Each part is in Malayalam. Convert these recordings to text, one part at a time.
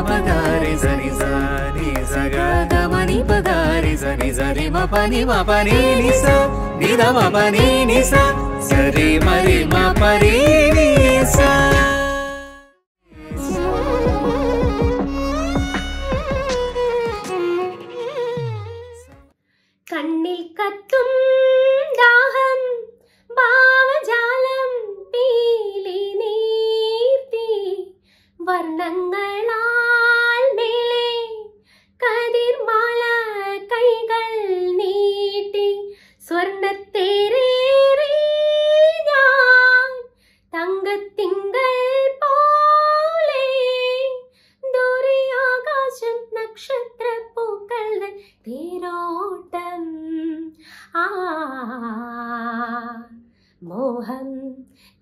పగారి సరి సని సగ గమని పగారి సని సరి మ పని మ పని నిస స మ పని ని సరి మరి మ పరి ని മോഹം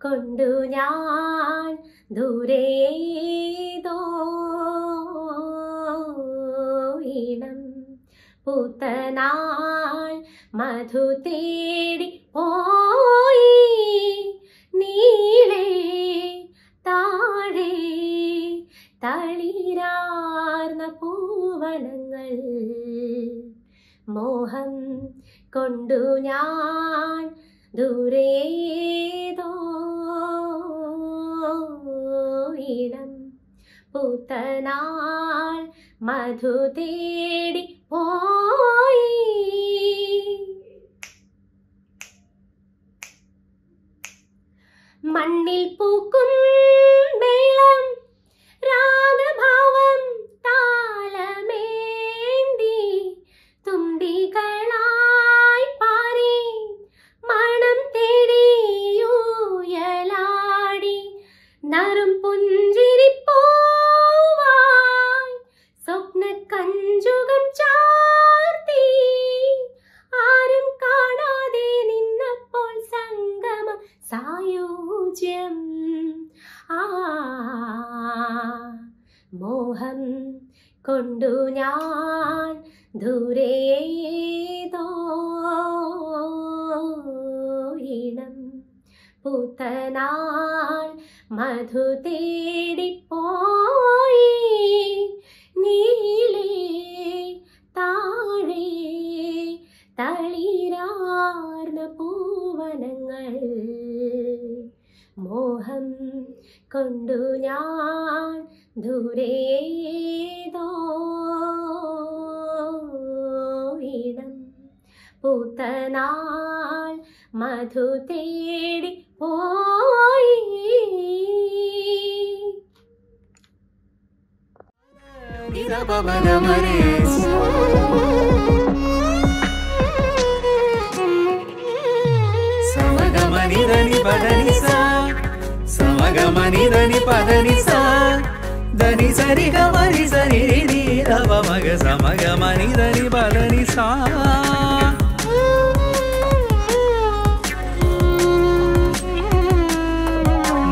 കൊണ്ടു ഞാൻ ദൂരേതോ ഇണം പൂത്തനാൾ മധു തേടി പോയി. നീളേ താഴെ തളിരാർന്ന പൂവനങ്ങൾ മോഹം കൊണ്ടു ഞാൻ ദൂരേതോ ഇളം പൂത്തനാൾ മധു തേടി പോയി മണ്ണിൽ പൂക്കും കഞ്ചുകം ചാർത്തി. ആരും കാണാതെ നിന്നപ്പോൾ സംഗമ സായോജ്യം. ആ മോഹം കൊണ്ടു ഞാൻ ദൂരേതോ ഇണം പൂത്തനാൾ മധു തേടിപ്പോയി. പൂവനങ്ങൾ മോഹം കൊണ്ടു ഞാൻ ദൂരേതോ ഇടം പൂത്തനാൾ മധു തേടി പോയി. ని ద పదని సా సమగమని దని పదని సా దని సరి గమని సరి రి ని మగ సమగమని దని పదని సా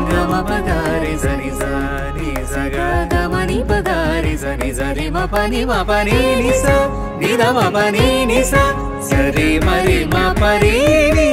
గమ పగారి సరి సగ గమని పగారి సరి మ పని మ పని ని ని ద మ పని ని సరి మరి మ పరి ని